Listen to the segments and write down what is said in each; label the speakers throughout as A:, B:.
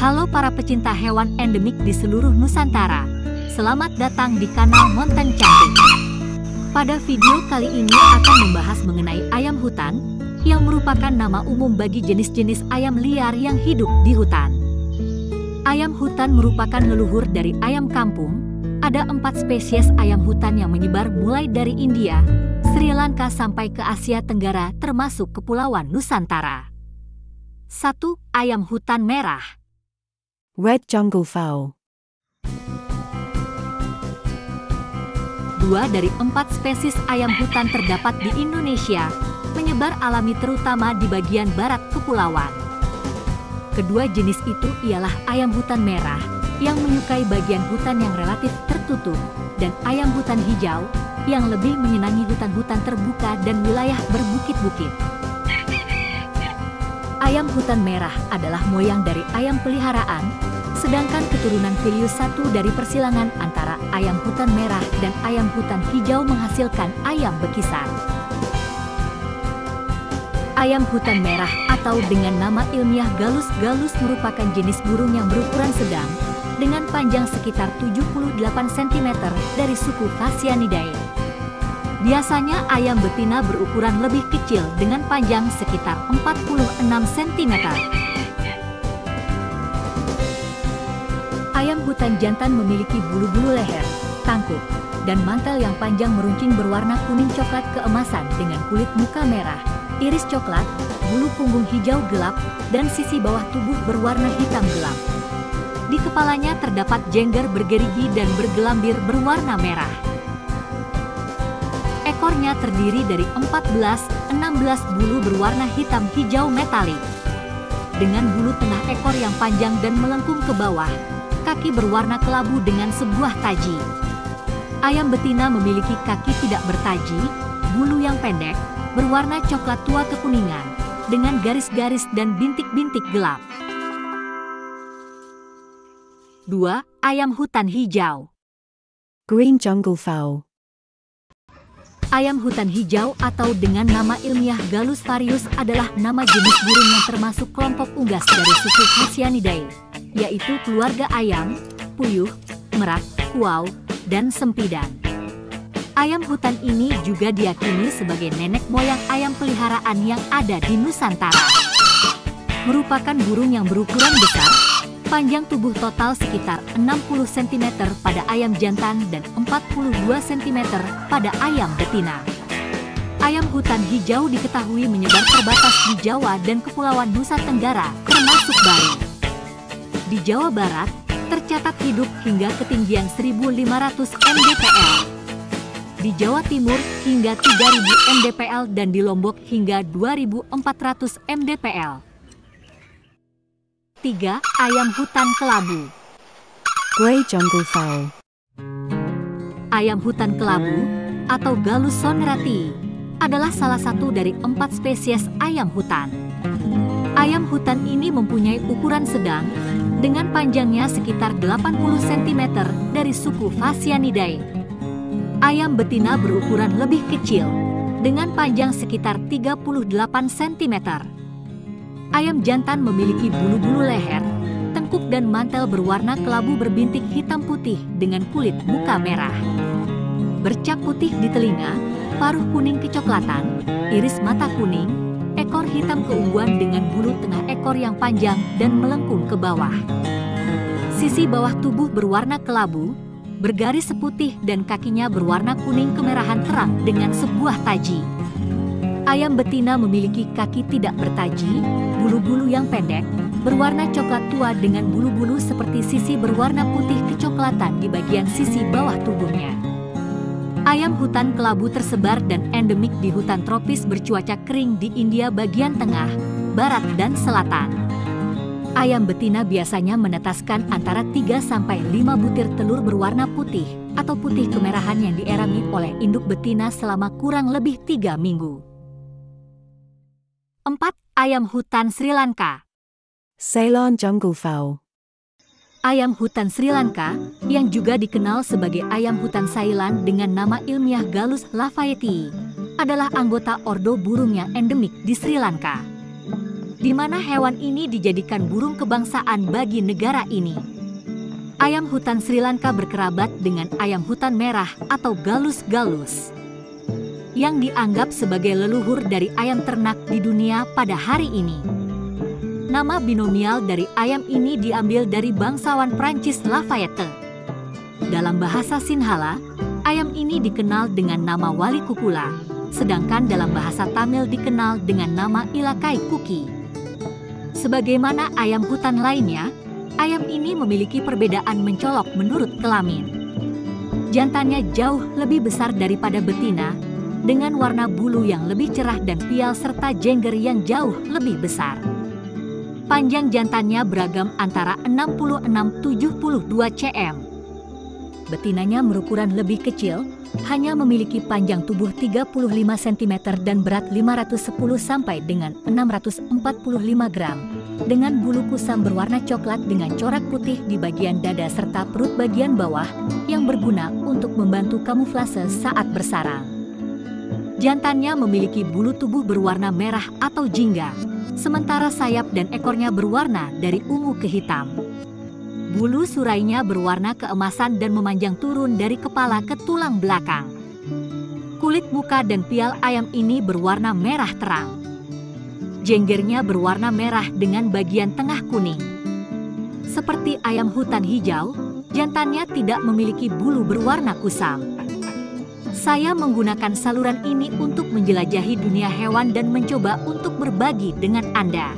A: Halo para pecinta hewan endemik di seluruh Nusantara. Selamat datang di kanal Mountain Cantik. Pada video kali ini akan membahas mengenai ayam hutan yang merupakan nama umum bagi jenis-jenis ayam liar yang hidup di hutan. Ayam hutan merupakan leluhur dari ayam kampung. Ada empat spesies ayam hutan yang menyebar mulai dari India, Sri Lanka sampai ke Asia Tenggara termasuk Kepulauan Nusantara. 1. Ayam hutan merah
B: Red jungle fowl.
A: Dua dari empat spesies ayam hutan terdapat di Indonesia, menyebar alami terutama di bagian barat kepulauan. Kedua jenis itu ialah ayam hutan merah yang menyukai bagian hutan yang relatif tertutup dan ayam hutan hijau yang lebih menyenangi hutan-hutan terbuka dan wilayah berbukit-bukit. Ayam hutan merah adalah moyang dari ayam peliharaan, sedangkan keturunan Vilius satu dari persilangan antara ayam hutan merah dan ayam hutan hijau menghasilkan ayam bekisan. Ayam hutan merah atau dengan nama ilmiah Galus galus merupakan jenis burung yang berukuran sedang dengan panjang sekitar 78 cm dari suku Phasianidae. Biasanya ayam betina berukuran lebih kecil dengan panjang sekitar 46 cm. Ayam hutan jantan memiliki bulu-bulu leher, tangkup, dan mantel yang panjang meruncing berwarna kuning coklat keemasan dengan kulit muka merah, iris coklat, bulu punggung hijau gelap, dan sisi bawah tubuh berwarna hitam gelap. Di kepalanya terdapat jengger bergerigi dan bergelambir berwarna merah. Ekornya terdiri dari 14-16 bulu berwarna hitam hijau metalik. Dengan bulu tengah ekor yang panjang dan melengkung ke bawah, kaki berwarna kelabu dengan sebuah taji. Ayam betina memiliki kaki tidak bertaji, bulu yang pendek, berwarna coklat tua kekuningan, dengan garis-garis dan bintik-bintik gelap. 2. Ayam hutan hijau
B: Green jungle fowl.
A: Ayam hutan hijau atau dengan nama ilmiah Galus varius adalah nama jenis burung yang termasuk kelompok unggas dari suku Phasianidae, yaitu keluarga ayam, puyuh, merak, kuau, dan sempidan. Ayam hutan ini juga diyakini sebagai nenek moyang ayam peliharaan yang ada di Nusantara. Merupakan burung yang berukuran besar, panjang tubuh total sekitar 60 cm pada ayam jantan dan 42 cm pada ayam betina. Ayam hutan hijau diketahui menyebar terbatas di Jawa dan Kepulauan Nusa Tenggara, termasuk Bali. Di Jawa Barat, tercatat hidup hingga ketinggian 1.500 mdpl. Di Jawa Timur hingga 3.000 mdpl dan di Lombok hingga 2.400 mdpl. 3. Ayam hutan kelabu
B: Grey jungle fowl.
A: Ayam hutan kelabu atau Galus sonerati adalah salah satu dari empat spesies ayam hutan. Ayam hutan ini mempunyai ukuran sedang dengan panjangnya sekitar 80 cm dari suku Phasianidae. Ayam betina berukuran lebih kecil dengan panjang sekitar 38 cm. Ayam jantan memiliki bulu-bulu leher, tengkuk dan mantel berwarna kelabu berbintik hitam putih dengan kulit muka merah. Bercak putih di telinga, paruh kuning kecoklatan, iris mata kuning, ekor hitam keungguan dengan bulu tengah ekor yang panjang dan melengkung ke bawah. Sisi bawah tubuh berwarna kelabu, bergaris seputih dan kakinya berwarna kuning kemerahan terang dengan sebuah taji. Ayam betina memiliki kaki tidak bertaji, bulu-bulu yang pendek, berwarna coklat tua dengan bulu-bulu seperti sisi berwarna putih kecoklatan di bagian sisi bawah tubuhnya. Ayam hutan kelabu tersebar dan endemik di hutan tropis bercuaca kering di India bagian tengah, barat, dan selatan. Ayam betina biasanya menetaskan antara 3 sampai 5 butir telur berwarna putih atau putih kemerahan yang dierami oleh induk betina selama kurang lebih 3 minggu. 4. Ayam hutan Sri Lanka
B: Ceylon jungle fowl.
A: Ayam hutan Sri Lanka, yang juga dikenal sebagai ayam hutan Thailand dengan nama ilmiah Galus lafayette, adalah anggota ordo burung yang endemik di Sri Lanka. di mana hewan ini dijadikan burung kebangsaan bagi negara ini. Ayam hutan Sri Lanka berkerabat dengan ayam hutan merah atau galus-galus yang dianggap sebagai leluhur dari ayam ternak di dunia pada hari ini. Nama binomial dari ayam ini diambil dari bangsawan Prancis Lafayette. Dalam bahasa Sinhala, ayam ini dikenal dengan nama Wali Kukula, sedangkan dalam bahasa Tamil dikenal dengan nama Ilakai Kuki. Sebagaimana ayam hutan lainnya, ayam ini memiliki perbedaan mencolok menurut kelamin. Jantannya jauh lebih besar daripada betina dengan warna bulu yang lebih cerah dan pial serta jengger yang jauh lebih besar. Panjang jantannya beragam antara 66-72 cm. Betinanya berukuran lebih kecil, hanya memiliki panjang tubuh 35 cm dan berat 510 sampai dengan 645 gram. Dengan bulu kusam berwarna coklat dengan corak putih di bagian dada serta perut bagian bawah yang berguna untuk membantu kamuflase saat bersarang. Jantannya memiliki bulu tubuh berwarna merah atau jingga, sementara sayap dan ekornya berwarna dari ungu ke hitam. Bulu surainya berwarna keemasan dan memanjang turun dari kepala ke tulang belakang. Kulit muka dan pial ayam ini berwarna merah terang. Jenggernya berwarna merah dengan bagian tengah kuning. Seperti ayam hutan hijau, jantannya tidak memiliki bulu berwarna kusam. Saya menggunakan saluran ini untuk menjelajahi dunia hewan dan mencoba untuk berbagi dengan Anda.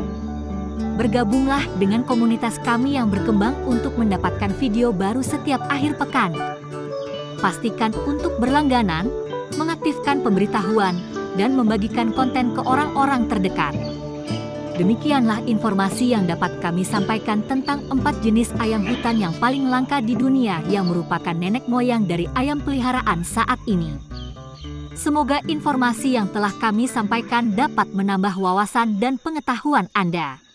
A: Bergabunglah dengan komunitas kami yang berkembang untuk mendapatkan video baru setiap akhir pekan. Pastikan untuk berlangganan, mengaktifkan pemberitahuan, dan membagikan konten ke orang-orang terdekat. Demikianlah informasi yang dapat kami sampaikan tentang empat jenis ayam hutan yang paling langka di dunia yang merupakan nenek moyang dari ayam peliharaan saat ini. Semoga informasi yang telah kami sampaikan dapat menambah wawasan dan pengetahuan Anda.